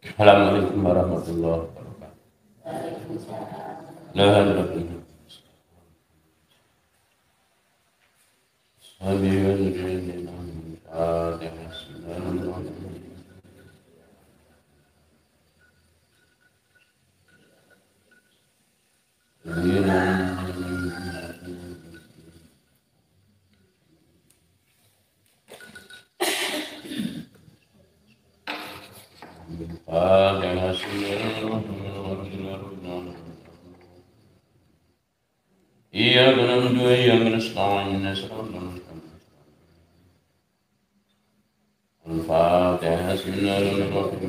السلام عليكم ورحمة الله وبركاته. لا إله إلا الله. سبحان الله. إياك نعبد وإياك نستعين صراط المستقيم الفاتحة بسم الله الرحمن الرحيم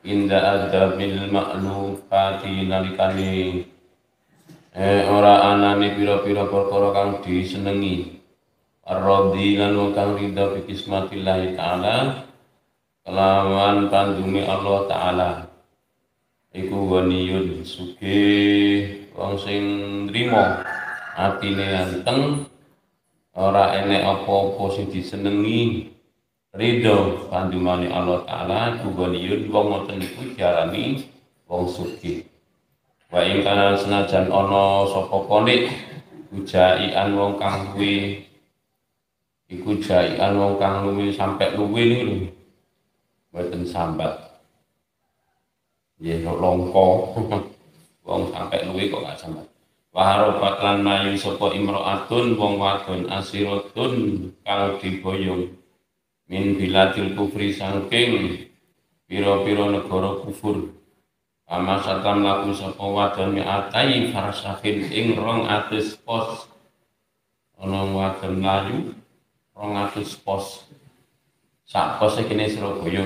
inda adabil ma'lufati nalikane eh ora anane pira-pira perkara kang disenengi. Ar-radhi lan kang ridha bi kismatillahi taala kelawan pandunge Allah taala. Iku waniyun sugih wong sing nrimo atine anteng ora enek apa-apa sing disenengi ridho pandumane Allah taala iku waniyun wong ngoten iku diarani wong sugih. Wa ing kana senajan ana sapa konik ujaian wong kang kuwi iku jaian wong kang luwi sampe luwi niku lho. Mboten sambat. Nggih longko. Wong sampai luwi kok gak sambat. Waharobat lan mayu sapa imro'atun wong wadon asiratun kang diboyong min biladil kufri saking pira-pira negara kufur. Ama satam laku sapa wadon mi'atai farsahin ing rong atus pos. Ana wadon layu rong atus pos. Sak pos iki kene Surabaya.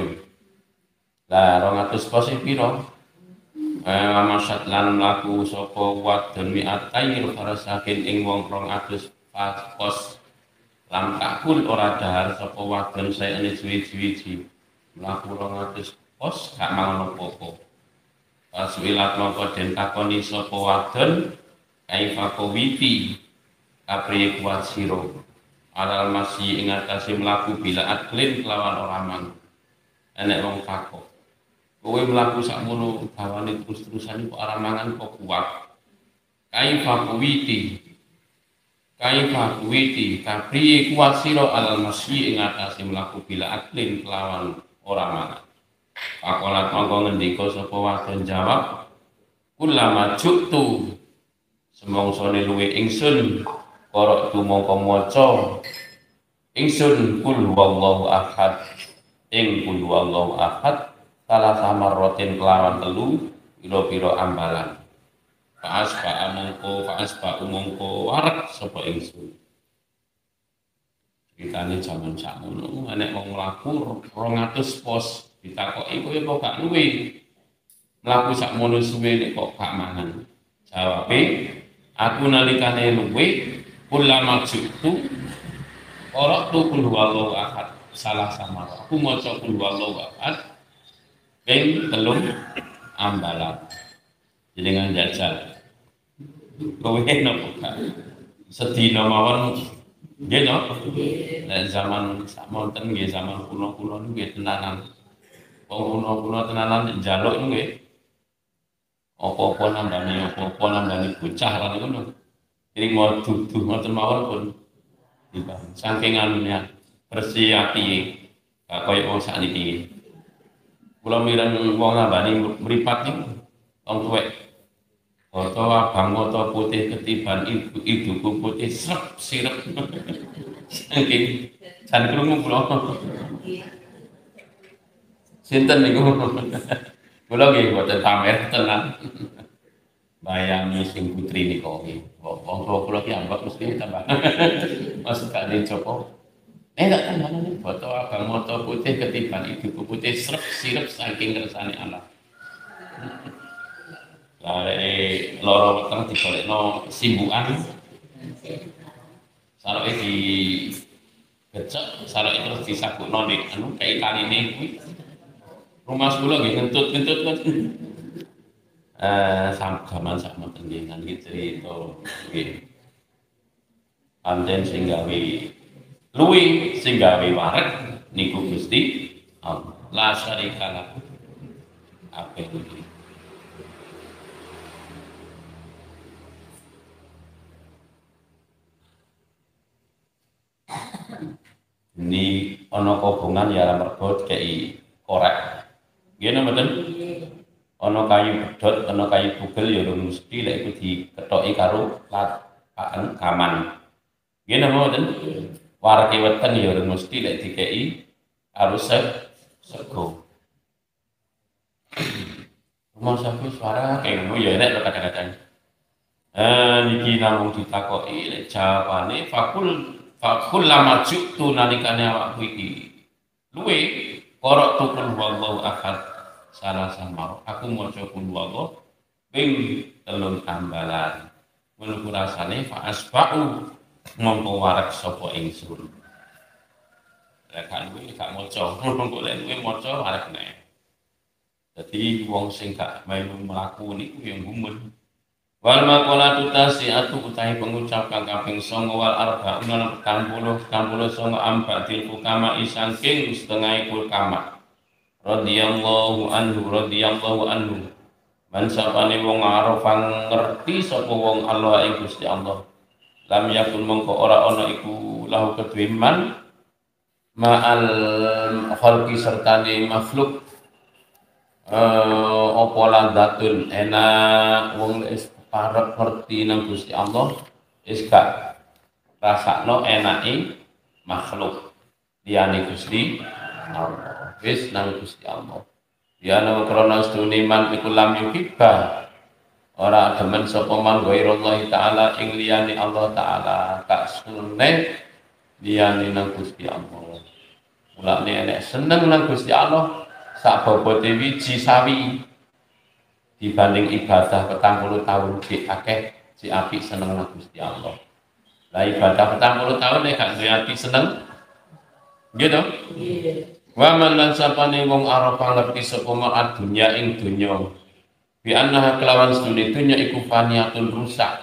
Lah rong atus pos iki pira? Amasat lan mlaku sapa wadon mi'atai farasakin ing wong rong atus pos lam takul ora dahar sapa wadon saya ini suwi-suwi mlaku rong atus. Pos gak mangan apa-apa pas wilat mongko den takoni sapa wadon kaifa kapriye kuat sira. Alal masih ing atase mlaku bila aklin kelawan ora mang. Enek wong takok. Kowe mlaku sakmono gawane terus-terusan kok ora mangan kok kuat. Kaifa kaifa kuwiti kapriye kuat sira alal masih ing atase mlaku bila aklin kelawan ora mangan. Pakolat mongko ngendika sapa wadon jawab. Kulama juktu semongsone luwe ingsun korok tu mongko maca. Ingsun kul wallahu ahad. Ing kul wallahu ahad salah sama rotin kelawan telu piro-piro ambalan faas ba mongko faas ba mongko warak sapa ingsun? Ceritane jaman sakmono enek wong mlaku 200 pos ditakoki kowe kok gak luwe? Mlaku sakmono suwe nek kok gak mangan. Jawabe aku nalikane luwe ulama juktu Orang tu kul wallahu ahad. Salah sama aku maca kul wallahu ahad ping telung ambalan. Jenengan jajal kowe gak sedina mawon. Nggih no? Nek zaman samonten nggih zaman kuno-kuno nggih tenanan. Wong kuno-kuno tenanan njaluk nggih. Apa-apa nambani apa-apa nambani bocah lan ngono mau duduh ngoten mawon pun. Dibahas saking anunya bersih ati koyo wong sakniki. Kula mireng wong nambani mripat niku. Wong tuwek Foto abang putih ketiban ibu ibuku putih serep sirep saking jan krungu kula sinten niku Kula nggih boten pamer tenan. Bayangi sing putri nika nggih. Wong kula kula ki ambek mesti tambah. Masuk gak dicopo. Eh tak tambah nih foto abang putih ketiban itu putih serap sirap saking kersane Allah. Lare loro weteng dikolekno simbukan. Saroke di gecek, saroke terus disabukno nek anu kayak kaline kuwi rumah sekolah gitu ngentut ngentut kan eh zaman sama tenggih gitu cerita gitu Anten sing gawe luwi sing gawe waret niku Gusti Allah. La syarika. Apa itu? Ini ono kobongan ya mergo kei korek Gini mboten? Ana kayu pedhot, ana kayu bugel ya mesti lek iku dikethoki karo latakan kaman. Gini mboten? Warke weten ya mesti lek dikei karo sego. Rumah sapi suara kayak ngono ya nek kadang-kadang. Eh niki namung ditakoki lek fakul fakul lama juktu nalikane awakku iki. Luwe korok tukul wallahu akad salah sama. Aku mau coba wago ping telung ambalan menunggu rasane fa asba'u mongko warak sapa ingsun lek kan kuwi gak maca. Mongko lek kuwi maca warak nek. Dadi wong sing gak melu mlaku yang gumun wal maqalatu tasi'atu utahe pengucap kang kaping 9 wal arba'un lan 40 40 songo ambatil hukama isangking setengah ikul kamar radhiyallahu anhu radhiyallahu anhu. Man sapane wong arafan ngerti sapa wong Allah ing Gusti Allah. Lam yakun mongko ora ana iku lahu man ma'al khalqi sertane makhluk uh, apa ladatun enak wong wis parek ngerti nang Gusti Allah wis gak rasakno enake makhluk liyane Gusti Allah. Wis nang Gusti Allah. Ya nang krana sedune man iku lam yuhibba. Ora demen sapa man ghairullah taala ing liyane Allah taala. Tak seneng liyane nang Gusti Allah. Mulane enek seneng nang Gusti Allah sak bobote wiji sawi dibanding ibadah petang puluh tahun di akeh si api seneng nang Gusti Allah lah ibadah petang puluh tahun nek gak duwe seneng gitu Wa man lan sapane wong arafa ngerti sapa ma dunya ing dunya. Bi annaha kelawan sedune dunya iku faniatun rusak.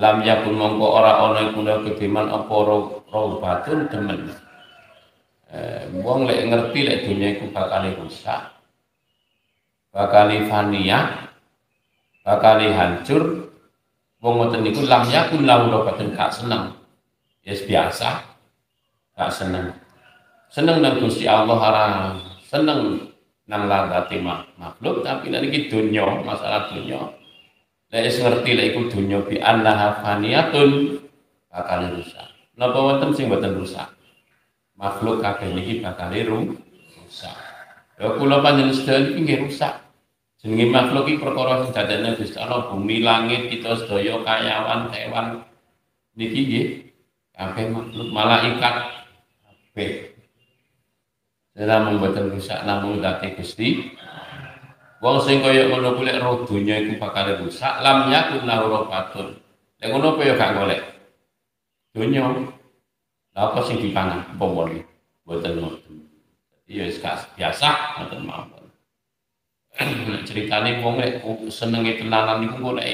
Lam yakun mongko ora ana iku kediman apa robatun demen. Eh, wong lek ngerti lek dunya iku bakal rusak. Bakal fania, bakal hancur. Wong ngoten niku lam yakun lahu robatun gak seneng. Yes biasa. Gak seneng. Seneng nang Gusti Allah haram. Seneng nang lagati makhluk. Tapi nanti iki dunya masalah dunya lek ngerti lek iku dunya bi annaha faniyatun bakal rusak. Napa wonten sing boten rusak? Makhluk kabeh niki bakal rusak. Ya kula panjenengan sedaya iki nggih rusak jenenge makhluk iki perkara sing dadekne Gusti Allah bumi langit kita sedaya kayawan hewan niki nggih kabeh makhluk malaikat kabeh. Dalam membuat rusak namun dati Gusti. Wong sing kaya ngono kuwi roh donya iku bakal rusak lam yakun lahu rofatun lek ngono apa gak golek donya. Apa sing dipangan apa mboten ngoten. Iya wis biasa ngoten mawon ceritane wong lek senenge tenanan niku kok nek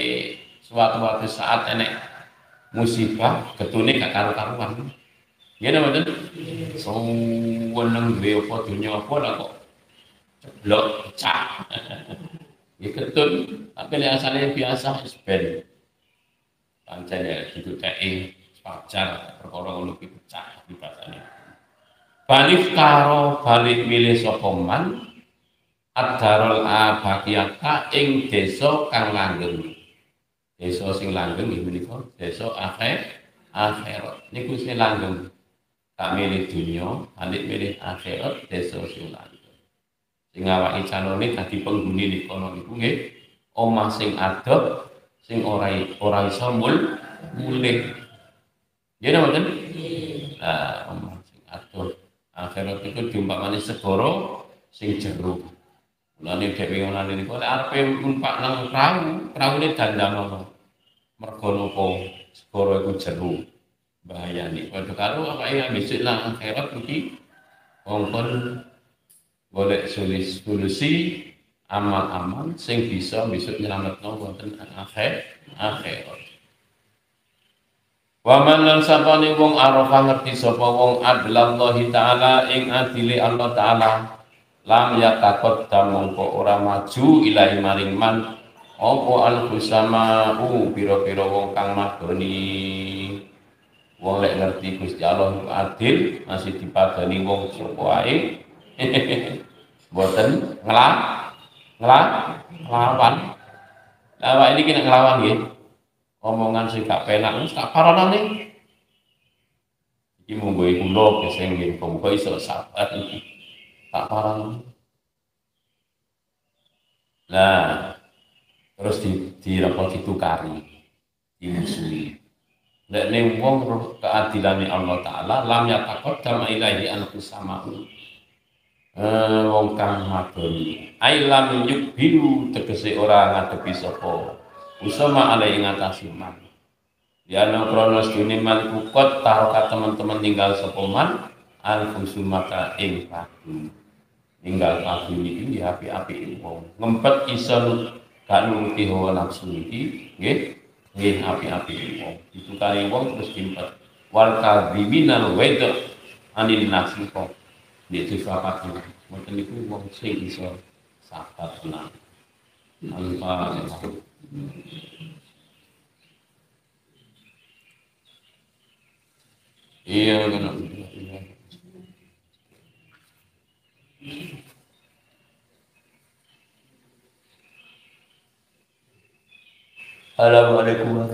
suatu-suatu saat enek musibah ketune gak karu-karuan. Ya nama tu, sewenang dua apa dunia apa lah kok. Ceblok pecah. ya ketun, tapi yang asalnya biasa isben. Pancen ya gitu teh pacar perkara ngono ki pecah bahasane. Balik karo balik milih sokoman Ad-darul abaqiyata ing desa kang langgeng. Desa sing langgeng nggih menika desa akhir akhirat. Niku sing langgeng tak milih dunia, alik milih akhirat, desa sulan. Sing ngawaki calone dadi penghuni di kono niku nggih omah sing adab sing ora ora iso mul mulih. Ya mboten? Nah, omah sing adab. Akhirat itu diumpamani segoro sing jero. Mulane dhewe ngono niku arepe numpak nang perahu, praune dandang mergo napa? Segara iku jero. Bahayane padha karo apa ya besok nang akhirat iki. Kon golek solusi amal-amal sing bisa besok nyelametno wonten akhir akhirat. Wa man lan sapane wong arafa ngerti sapa wong adlallahi taala ing adile Allah taala lam yatakot mongko ora maju ilahi maring man. Apa al-husama'u pira-pira wong kang madoni? Wong ngerti Gusti Allah adil masih dipadani wong sapa ae. Mboten ngelah ngelah nglawan lah ini kena ngelawan nggih? Omongan sing gak penak wis tak paranane iki monggo kula sing nggih monggo iso sabar tak parang nah terus di di apa ditukari dimusuhi. Nek ne wong keadilane Allah taala lam yataqaddam ilahi anku sama'u eh wong kang madoni ai lam yukbiru tegese ora ngadepi sapa. Usama alai ngatasi man Ya no kronos dunia man kukot taroka teman-teman tinggal sepoman al maka ing padu tinggal padu ini di api-api wong ngempet iso gak nuruti hawa nafsu iki nggih? Nggih api-api wong ditukari wong terus dimpet wal kadhiminal weda anil nafsi kok. Di sifaat mboten niku wong sing iso sabar tenang. Tanpa iya benar Alors, les coulons.